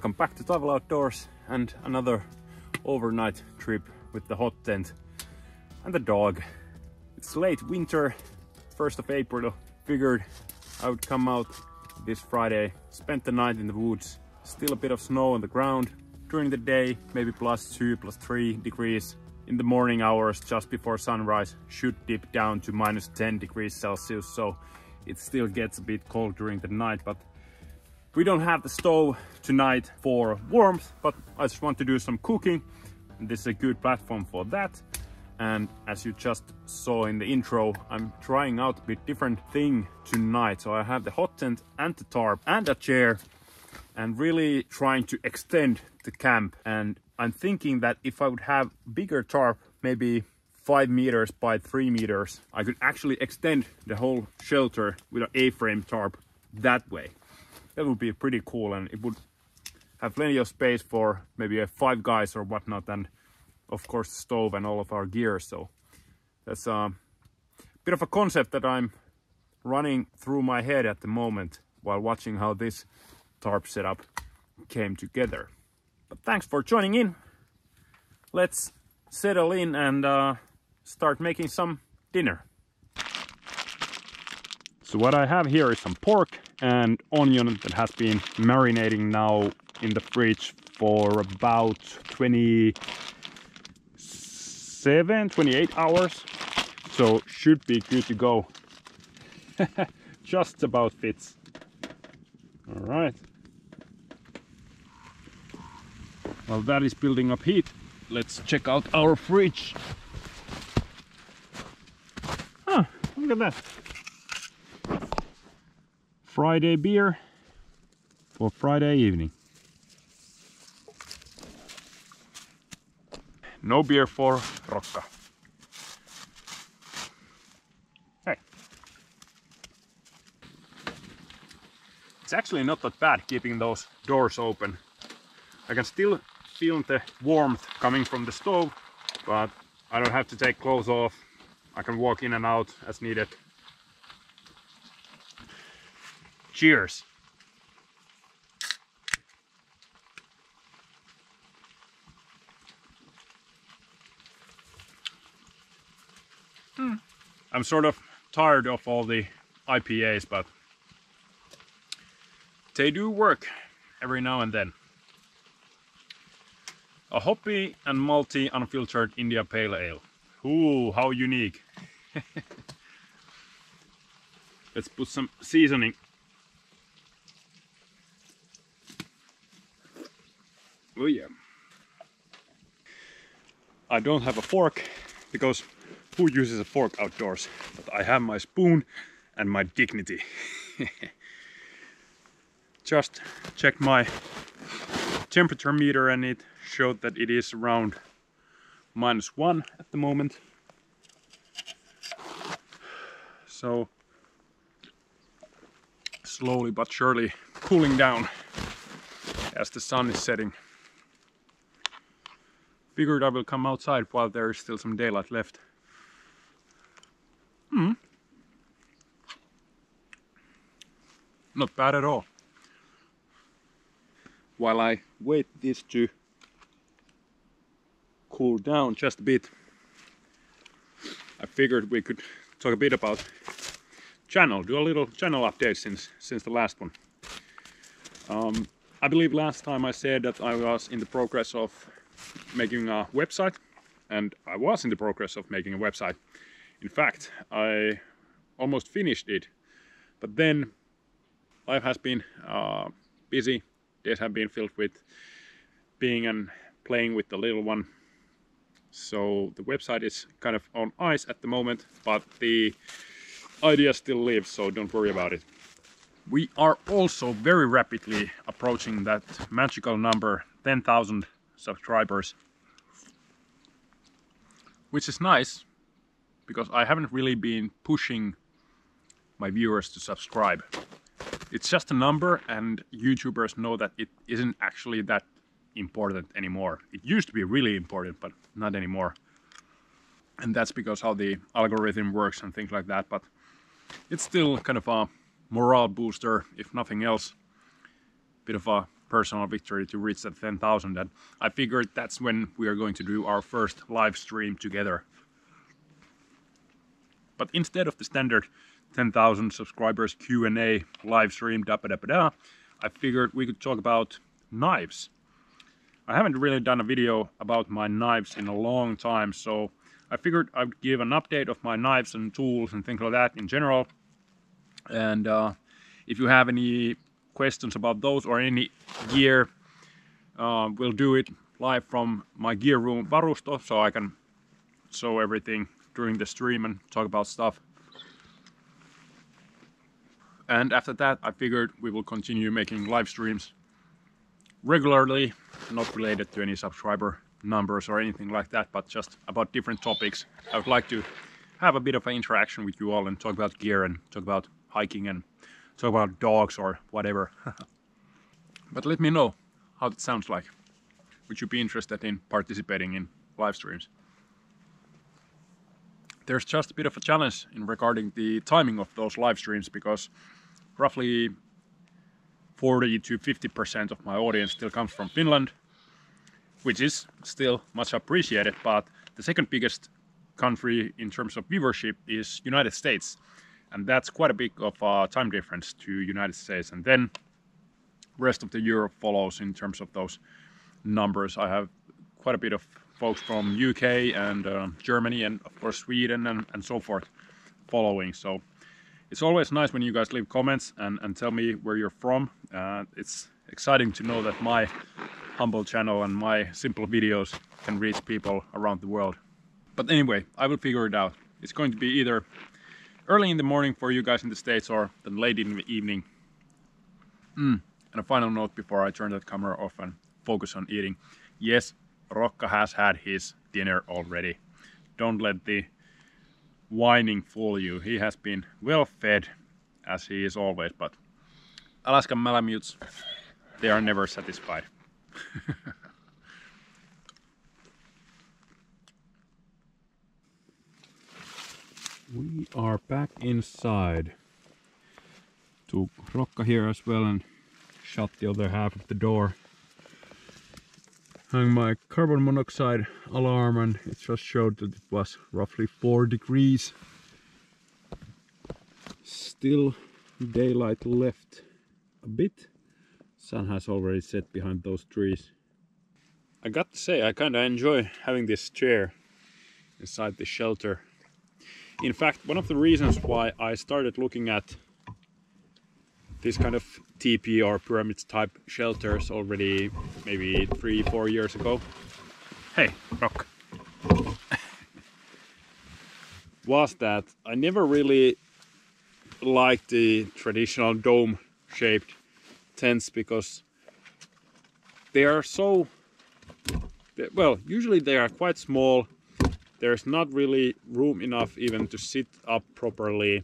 Welcome back to Taival Outdoors and another overnight trip with the hot tent and the dog. It's late winter, 1st of April. Figured I would come out this Friday, spent the night in the woods. Still a bit of snow on the ground. During the day, maybe plus two, plus three degrees. In the morning hours, just before sunrise, should dip down to minus 10 degrees Celsius. So it still gets a bit cold during the night, but we don't have the stove tonight for warmth, but I just want to do some cooking. This is a good platform for that. And as you just saw in the intro, I'm trying out a bit different thing tonight. So I have the hot tent and the tarp and a chair and really trying to extend the camp. And I'm thinking that if I would have bigger tarp, maybe five meters by three meters, I could actually extend the whole shelter with an A-frame tarp that way that would be pretty cool and it would have plenty of space for maybe five guys or whatnot and of course stove and all of our gear so that's a bit of a concept that I'm running through my head at the moment while watching how this tarp setup came together. But thanks for joining in. Let's settle in and uh, start making some dinner so what I have here is some pork and onion that has been marinating now in the fridge for about 27, 28 hours. So should be good to go. Just about fits. All right. While that is building up heat, let's check out our fridge. Ah, look at that. Friday beer for Friday evening. No beer for Rokka. Hey. It's actually not that bad keeping those doors open. I can still feel the warmth coming from the stove, but I don't have to take clothes off. I can walk in and out as needed. Cheers. Hmm. I'm sort of tired of all the IPAs, but they do work every now and then. A hoppy and malty unfiltered India Pale Ale. Ooh, how unique. Let's put some seasoning Yeah. I don't have a fork because who uses a fork outdoors? But I have my spoon and my dignity. Just checked my temperature meter and it showed that it is around minus one at the moment. So slowly but surely cooling down as the sun is setting figured I will come outside while there is still some daylight left. Hmm. Not bad at all. While I wait this to cool down just a bit, I figured we could talk a bit about channel, do a little channel update since since the last one. Um, I believe last time I said that I was in the progress of making a website and I was in the progress of making a website. In fact, I almost finished it, but then life has been uh, busy. Days have been filled with being and playing with the little one. So the website is kind of on ice at the moment, but the idea still lives, so don't worry about it. We are also very rapidly approaching that magical number 10,000 subscribers. Which is nice, because I haven't really been pushing my viewers to subscribe. It's just a number and YouTubers know that it isn't actually that important anymore. It used to be really important, but not anymore. And that's because how the algorithm works and things like that, but it's still kind of a morale booster, if nothing else. Bit of a personal victory to reach that 10,000 and I figured that's when we are going to do our first live stream together. But instead of the standard 10,000 subscribers Q&A live stream da, da, da, I figured we could talk about knives. I haven't really done a video about my knives in a long time so I figured I'd give an update of my knives and tools and things like that in general and uh, if you have any questions about those or any gear, uh, we'll do it live from my gear room Varusto so I can show everything during the stream and talk about stuff. And after that, I figured we will continue making live streams regularly, not related to any subscriber numbers or anything like that, but just about different topics. I would like to have a bit of an interaction with you all and talk about gear and talk about hiking and talk about dogs or whatever. but let me know how it sounds like. Would you be interested in participating in live streams? There's just a bit of a challenge in regarding the timing of those live streams because roughly 40 to 50% of my audience still comes from Finland, which is still much appreciated, but the second biggest country in terms of viewership is United States and that's quite a big of a time difference to United States. And then rest of the Europe follows in terms of those numbers. I have quite a bit of folks from UK and uh, Germany and of course Sweden and, and so forth following. So it's always nice when you guys leave comments and, and tell me where you're from. Uh, it's exciting to know that my humble channel and my simple videos can reach people around the world. But anyway I will figure it out. It's going to be either early in the morning for you guys in the States or then late in the evening. Mm. And a final note before I turn that camera off and focus on eating. Yes, Rokka has had his dinner already. Don't let the whining fool you. He has been well fed as he is always, but Alaskan Malamutes, they are never satisfied. we are back inside. Took Rokka here as well and shut the other half of the door. Hung my carbon monoxide alarm and it just showed that it was roughly 4 degrees. Still daylight left a bit. Sun has already set behind those trees. I got to say, I kinda enjoy having this chair inside the shelter in fact, one of the reasons why I started looking at this kind of tipi or pyramid type shelters already maybe three, four years ago. Hey, rock. was that I never really liked the traditional dome shaped tents because they are so well usually they are quite small there's not really room enough even to sit up properly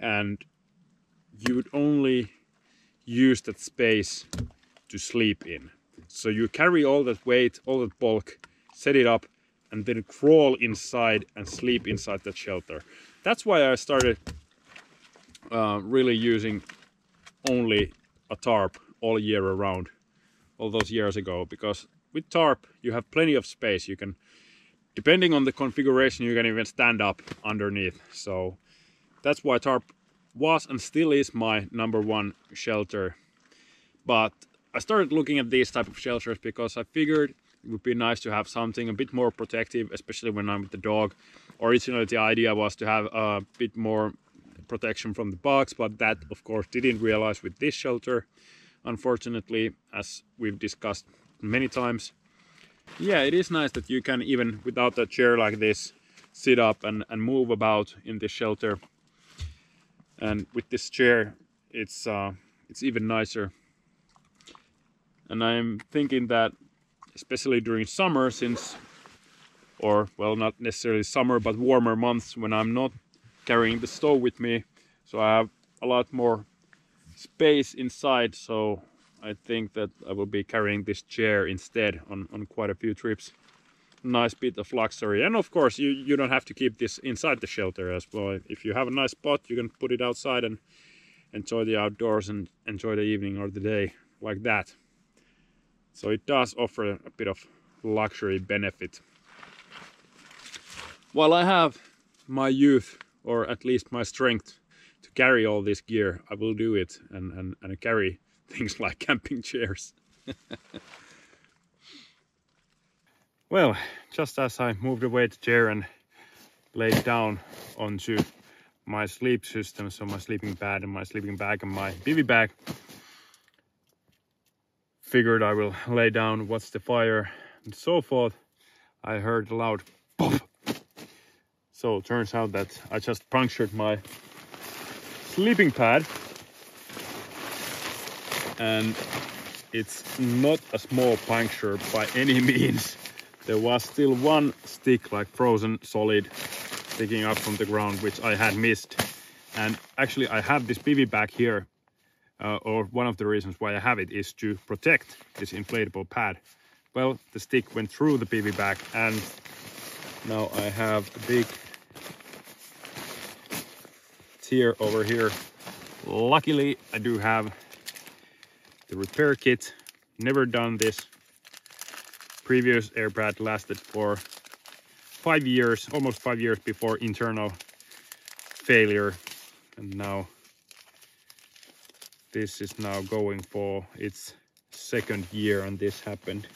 and you would only use that space to sleep in. So you carry all that weight, all that bulk, set it up and then crawl inside and sleep inside that shelter. That's why I started uh, really using only a tarp all year around all those years ago because with tarp you have plenty of space you can depending on the configuration you can even stand up underneath. So that's why tarp was and still is my number one shelter. But I started looking at these type of shelters because I figured it would be nice to have something a bit more protective especially when I'm with the dog. Originally the idea was to have a bit more protection from the bugs but that of course didn't realize with this shelter. Unfortunately as we've discussed many times yeah, it is nice that you can even without a chair like this sit up and, and move about in this shelter. And with this chair, it's uh, it's even nicer. And I'm thinking that especially during summer since or well not necessarily summer but warmer months when I'm not carrying the stove with me so I have a lot more space inside so I think that I will be carrying this chair instead on, on quite a few trips. Nice bit of luxury. And of course, you, you don't have to keep this inside the shelter as well. If you have a nice spot, you can put it outside and enjoy the outdoors and enjoy the evening or the day like that. So it does offer a bit of luxury benefit. While I have my youth, or at least my strength, to carry all this gear, I will do it and, and, and carry things like camping chairs. well, just as I moved away the chair and laid down onto my sleep system, so my sleeping pad and my sleeping bag and my bivy bag, figured I will lay down, watch the fire and so forth. I heard a loud pop. So it turns out that I just punctured my sleeping pad and it's not a small puncture by any means. There was still one stick like frozen solid sticking up from the ground which I had missed and actually I have this bivy bag here uh, or one of the reasons why I have it is to protect this inflatable pad. Well, the stick went through the bivy bag and now I have a big tear over here. Luckily, I do have the repair kit. Never done this. Previous air pad lasted for five years, almost five years before internal failure. And now this is now going for its second year and this happened.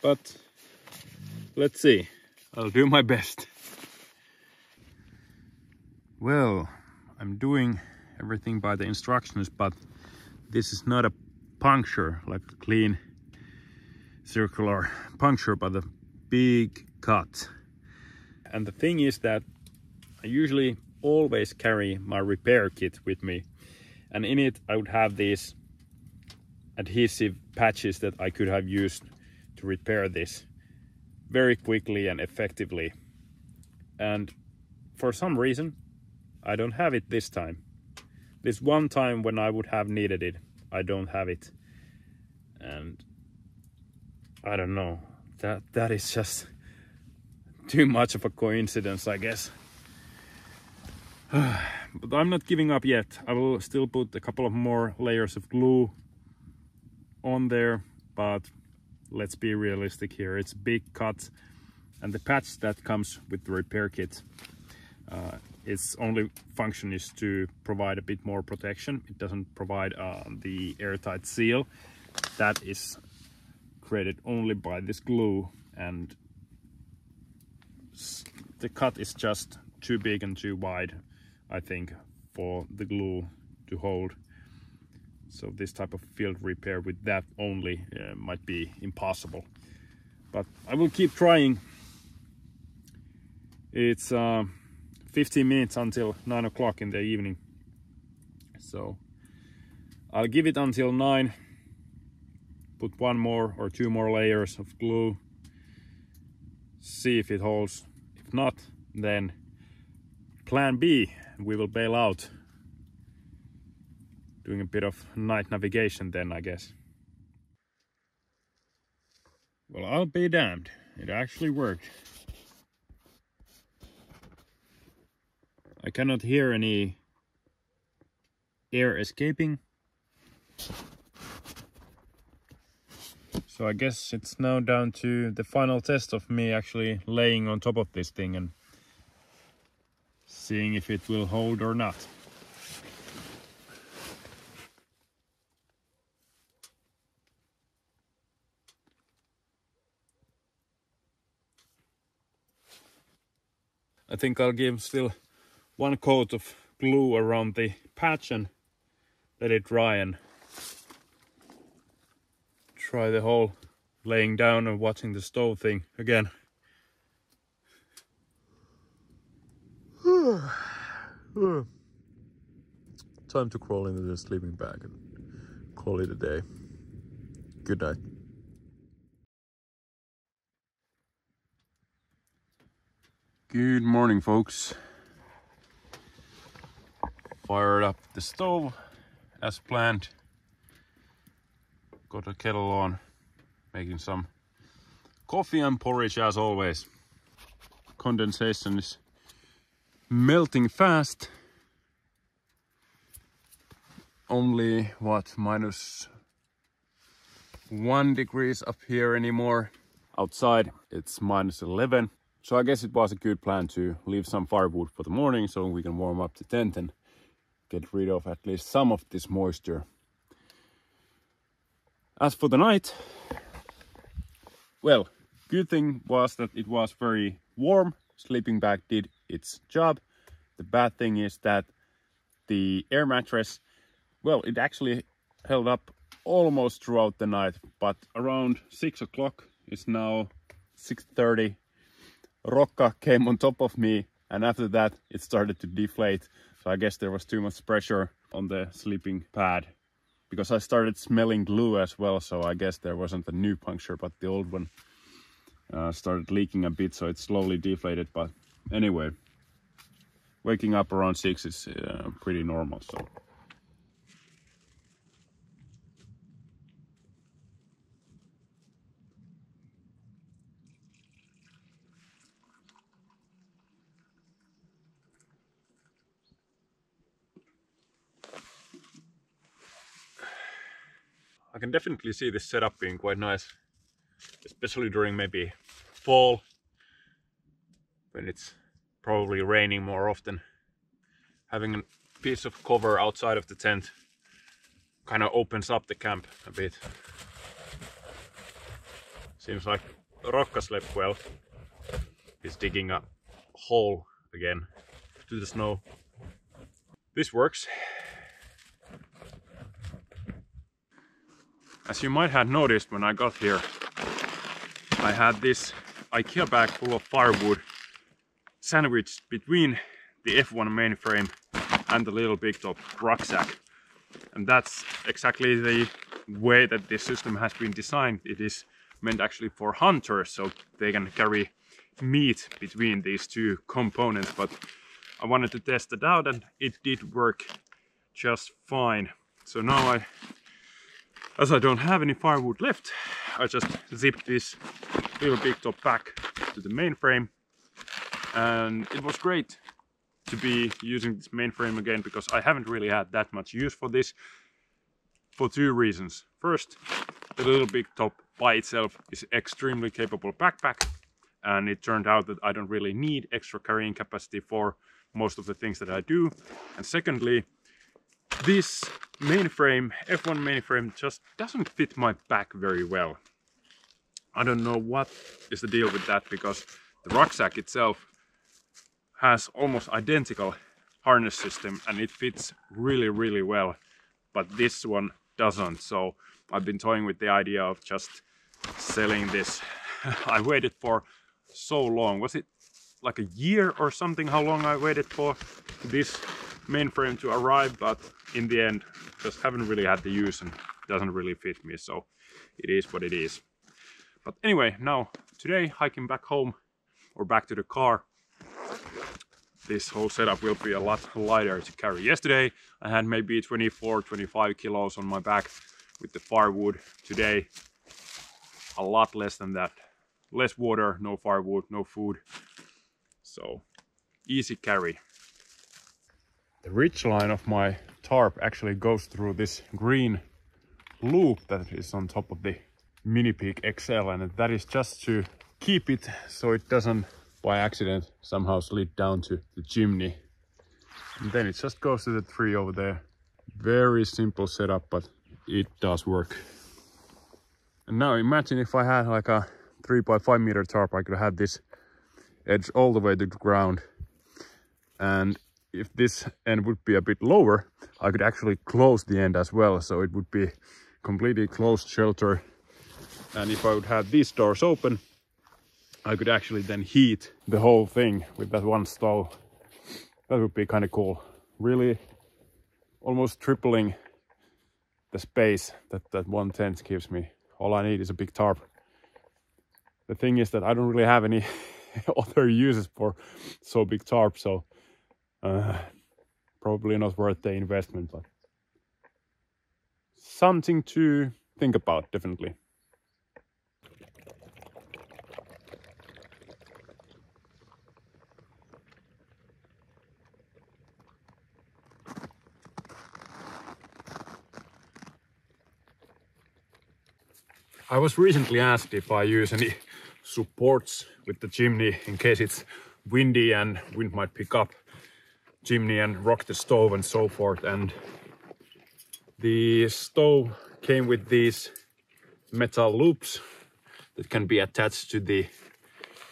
But let's see, I'll do my best. Well, I'm doing everything by the instructions, but this is not a puncture, like a clean circular puncture, but a big cut. And the thing is that I usually always carry my repair kit with me and in it I would have these adhesive patches that I could have used to repair this very quickly and effectively. And for some reason I don't have it this time. This one time when I would have needed it I don't have it and I don't know that that is just too much of a coincidence I guess but I'm not giving up yet. I will still put a couple of more layers of glue on there, but let's be realistic here. It's big cut and the patch that comes with the repair kit, uh, its only function is to provide a bit more protection. It doesn't provide uh, the airtight seal. That is created only by this glue and the cut is just too big and too wide I think, for the glue to hold. So this type of field repair with that only uh, might be impossible. But I will keep trying. It's uh, 15 minutes until 9 o'clock in the evening. So I'll give it until 9. Put one more or two more layers of glue. See if it holds. If not, then plan B we will bail out. Doing a bit of night navigation then, I guess. Well, I'll be damned. It actually worked. I cannot hear any air escaping. So I guess it's now down to the final test of me actually laying on top of this thing and seeing if it will hold or not. I think I'll give still one coat of glue around the patch and let it dry and try the whole laying down and watching the stove thing again. Time to crawl into the sleeping bag and call it a day. Good night. Good morning, folks. Fired up the stove as planned. Got a kettle on, making some coffee and porridge as always. Condensation is melting fast. Only what minus one degrees up here anymore. Outside it's minus 11. So I guess it was a good plan to leave some firewood for the morning so we can warm up the tent and get rid of at least some of this moisture. As for the night, well, good thing was that it was very warm. Sleeping bag did its job. The bad thing is that the air mattress, well, it actually held up almost throughout the night, but around six o'clock, it's now 6.30, Rokka came on top of me and after that it started to deflate. So I guess there was too much pressure on the sleeping pad because I started smelling glue as well. So I guess there wasn't a new puncture, but the old one uh, started leaking a bit. So it slowly deflated. But anyway, waking up around six is uh, pretty normal. So I can definitely see this setup being quite nice, especially during maybe fall, when it's probably raining more often. Having a piece of cover outside of the tent kind of opens up the camp a bit. Seems like Rokka slept well. He's digging a hole again to the snow. This works. As you might have noticed when I got here, I had this IKEA bag full of firewood sandwiched between the F1 mainframe and the little big top rucksack. And that's exactly the way that this system has been designed. It is meant actually for hunters, so they can carry meat between these two components. But I wanted to test it out and it did work just fine. So now I as I don't have any firewood left, I just zipped this little big top back to the mainframe and it was great to be using this mainframe again because I haven't really had that much use for this for two reasons. First, the little big top by itself is extremely capable backpack and it turned out that I don't really need extra carrying capacity for most of the things that I do. And secondly, this mainframe, F1 mainframe, just doesn't fit my back very well. I don't know what is the deal with that because the rucksack itself has almost identical harness system and it fits really really well but this one doesn't. So I've been toying with the idea of just selling this. I waited for so long. Was it like a year or something how long I waited for this mainframe to arrive but in the end just haven't really had the use and doesn't really fit me so it is what it is. But anyway now today hiking back home or back to the car this whole setup will be a lot lighter to carry. Yesterday i had maybe 24 25 kilos on my back with the firewood. Today a lot less than that. Less water no firewood no food. So easy carry the ridge line of my tarp actually goes through this green loop that is on top of the Minipeak XL and that is just to keep it so it doesn't by accident somehow slid down to the chimney. And then it just goes to the tree over there. Very simple setup, but it does work. And now imagine if I had like a three by five meter tarp, I could have this edge all the way to the ground. And if this end would be a bit lower, I could actually close the end as well. So it would be completely closed shelter. And if I would have these doors open, I could actually then heat the whole thing with that one stove. That would be kind of cool. Really almost tripling the space that that one tent gives me. All I need is a big tarp. The thing is that I don't really have any other uses for so big tarp, so uh, probably not worth the investment, but something to think about, definitely. I was recently asked if I use any supports with the chimney in case it's windy and wind might pick up chimney and rock the stove and so forth. And the stove came with these metal loops that can be attached to the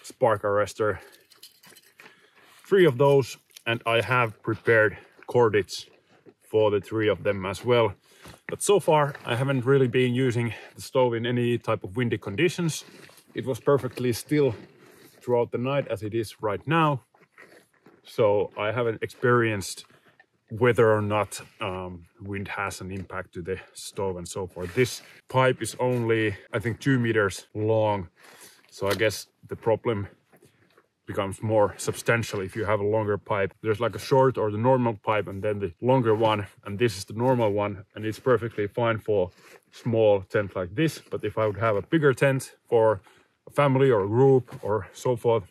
spark arrestor. Three of those and I have prepared cordage for the three of them as well. But so far I haven't really been using the stove in any type of windy conditions. It was perfectly still throughout the night as it is right now. So I haven't experienced whether or not um, wind has an impact to the stove and so forth. This pipe is only, I think, two meters long. So I guess the problem becomes more substantial if you have a longer pipe. There's like a short or the normal pipe and then the longer one. And this is the normal one and it's perfectly fine for small tent like this. But if I would have a bigger tent for a family or a group or so forth,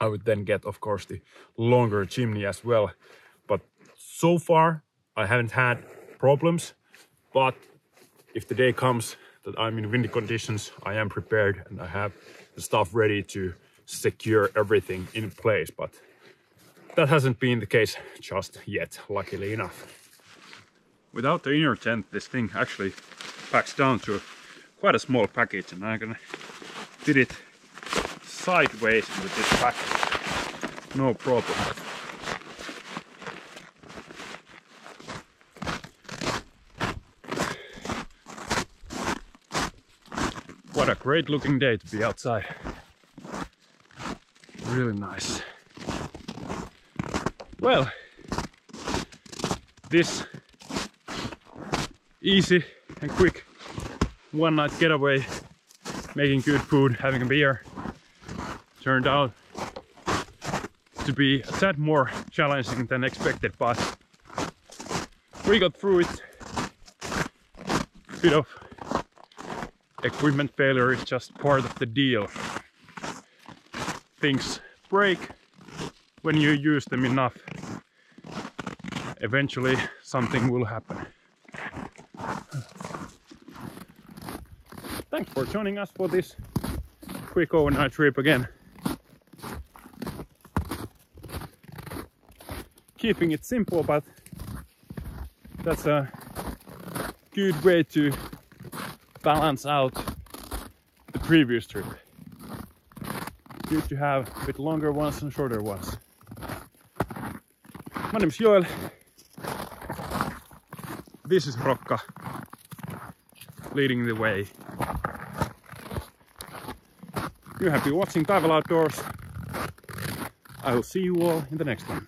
I would then get, of course, the longer chimney as well. But so far, I haven't had problems. But if the day comes that I'm in windy conditions, I am prepared and I have the stuff ready to secure everything in place. But that hasn't been the case just yet, luckily enough. Without the inner tent, this thing actually packs down to quite a small package and I'm gonna did it sideways with this package. No problem. What a great looking day to be outside. Really nice. Well, this easy and quick one night getaway making good food, having a beer, turned out to be a tad more challenging than expected, but we got through it. Bit of equipment failure is just part of the deal. Things break when you use them enough. Eventually something will happen. Thanks for joining us for this quick overnight trip again. Keeping it simple, but that's a good way to balance out the previous trip. Good to have a bit longer ones and shorter ones. My name is Joel. This is Rokka leading the way. You have been watching Taival Outdoors. I will see you all in the next one.